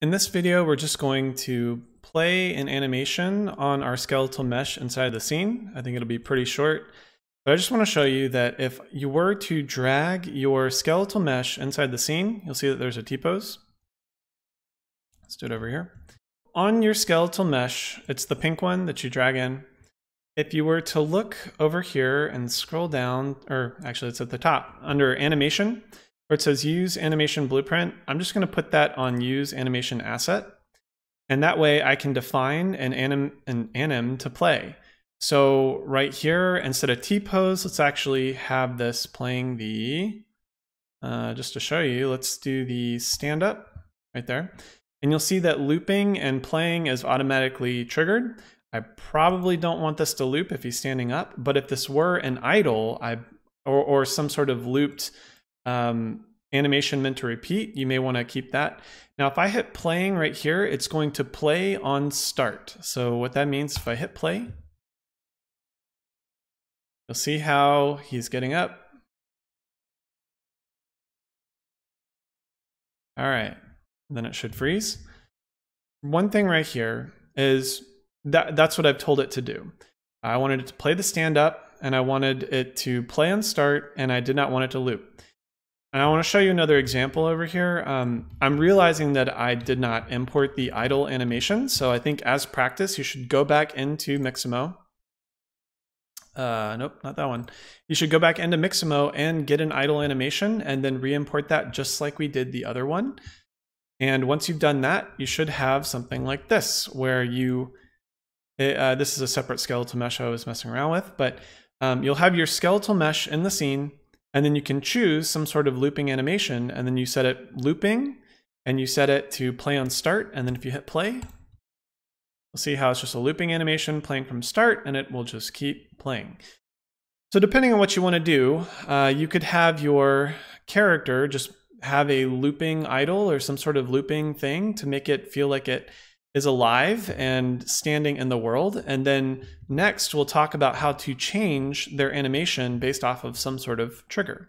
In this video, we're just going to play an animation on our skeletal mesh inside the scene. I think it'll be pretty short, but I just want to show you that if you were to drag your skeletal mesh inside the scene, you'll see that there's a T-pose. Let's do it over here. On your skeletal mesh, it's the pink one that you drag in. If you were to look over here and scroll down, or actually it's at the top, under animation, where it says use animation blueprint, I'm just going to put that on use animation asset. And that way I can define an anim, an anim to play. So right here, instead of T-pose, let's actually have this playing the, uh, just to show you, let's do the stand up right there. And you'll see that looping and playing is automatically triggered. I probably don't want this to loop if he's standing up, but if this were an idle, I or, or some sort of looped um, animation meant to repeat, you may want to keep that. Now, if I hit playing right here, it's going to play on start. So what that means, if I hit play, you'll see how he's getting up. All right, then it should freeze. One thing right here is that that's what I've told it to do. I wanted it to play the stand up and I wanted it to play on start and I did not want it to loop. And I want to show you another example over here. Um, I'm realizing that I did not import the idle animation. So I think as practice, you should go back into Mixamo. Uh, nope, not that one. You should go back into Mixamo and get an idle animation and then re-import that just like we did the other one. And once you've done that, you should have something like this where you, uh, this is a separate skeletal mesh I was messing around with, but um, you'll have your skeletal mesh in the scene and then you can choose some sort of looping animation and then you set it looping and you set it to play on start. And then if you hit play, you'll see how it's just a looping animation playing from start and it will just keep playing. So depending on what you want to do, uh, you could have your character just have a looping idle or some sort of looping thing to make it feel like it is alive and standing in the world. And then next, we'll talk about how to change their animation based off of some sort of trigger.